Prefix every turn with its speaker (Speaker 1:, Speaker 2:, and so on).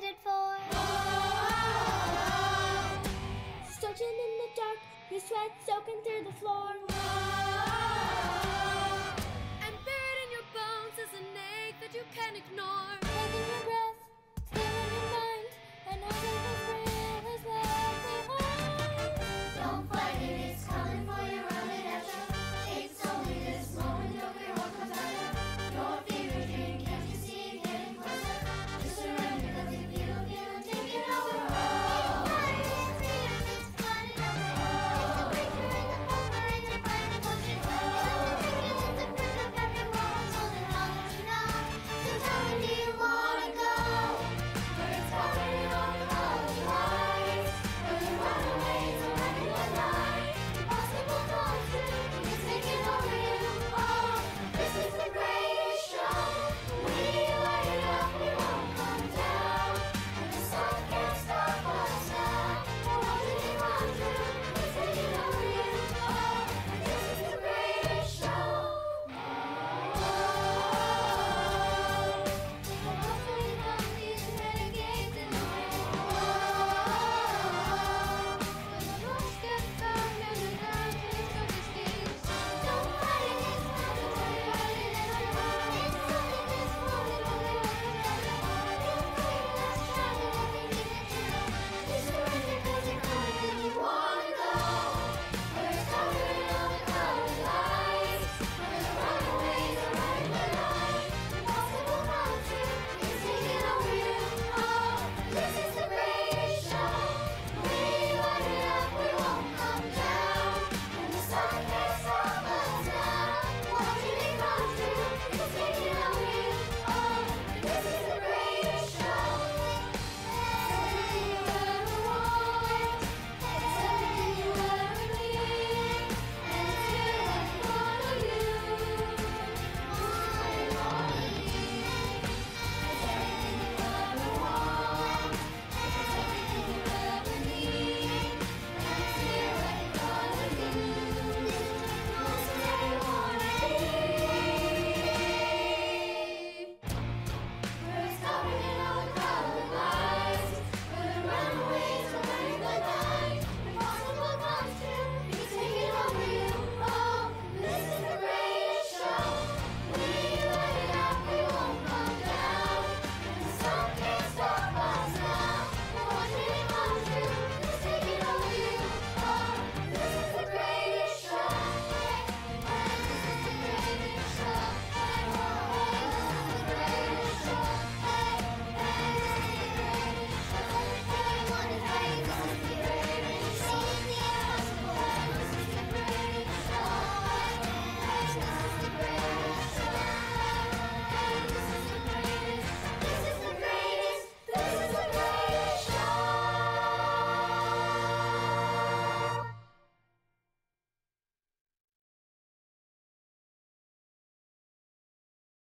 Speaker 1: excited for